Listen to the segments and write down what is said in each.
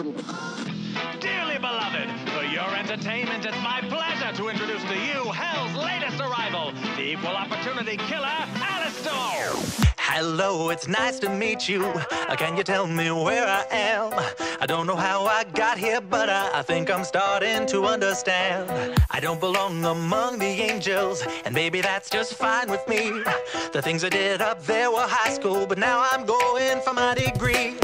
Dearly beloved, for your entertainment, it's my pleasure to introduce to you Hell's latest arrival, the equal opportunity killer, Alastor. Hello, it's nice to meet you. Uh, Can you tell me where I am? I don't know how I got here, but I, I think I'm starting to understand. I don't belong among the angels, and maybe that's just fine with me. The things I did up there were high school, but now I'm going for my degree.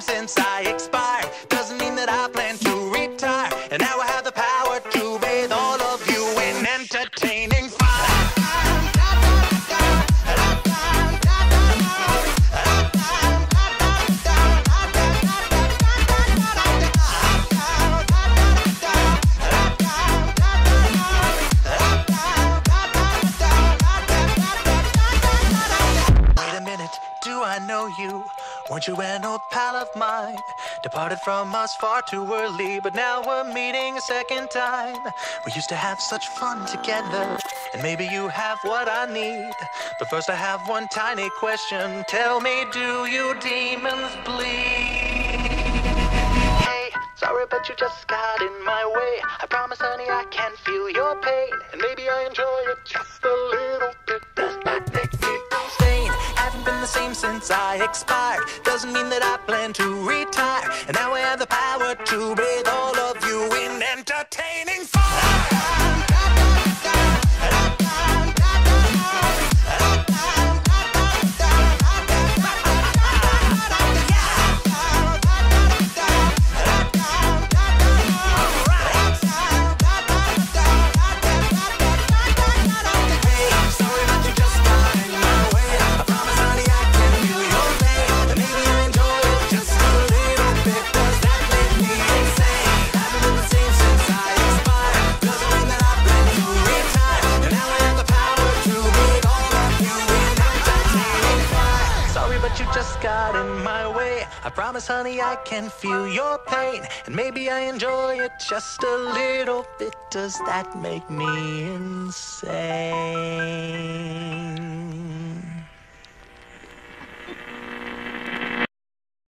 Same since I expired. Doesn't mean that I plan to retire. And now I have the power to bathe all of you in entertaining fire. Do I know you? Weren't you an old pal of mine? Departed from us far too early, but now we're meeting a second time. We used to have such fun together, and maybe you have what I need. But first, I have one tiny question. Tell me, do you demons bleed? Hey, sorry, but you just got in my way. I promise, honey, I can feel your pain, and maybe I enjoy it just same since I expired. Doesn't mean that I plan to retire, and now I have the power to breathe all of you in entertaining fire. But you just got in my way. I promise, honey, I can feel your pain, and maybe I enjoy it just a little bit. Does that make me insane?